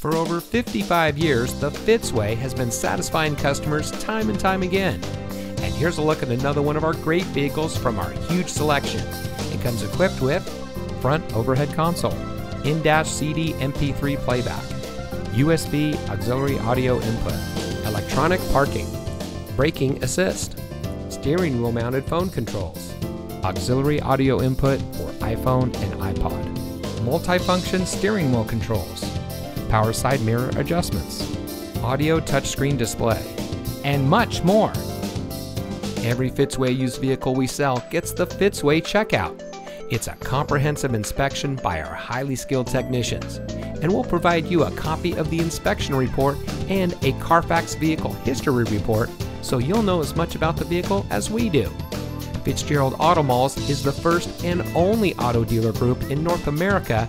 For over 55 years, the Fitzway has been satisfying customers time and time again. And here's a look at another one of our great vehicles from our huge selection. It comes equipped with front overhead console, in-dash CD MP3 playback, USB auxiliary audio input, electronic parking, braking assist, steering wheel mounted phone controls, auxiliary audio input for iPhone and iPod, multifunction steering wheel controls, power side mirror adjustments, audio touchscreen display, and much more. Every Fitzway used vehicle we sell gets the Fitzway checkout. It's a comprehensive inspection by our highly skilled technicians, and we'll provide you a copy of the inspection report and a Carfax vehicle history report so you'll know as much about the vehicle as we do. Fitzgerald Auto Malls is the first and only auto dealer group in North America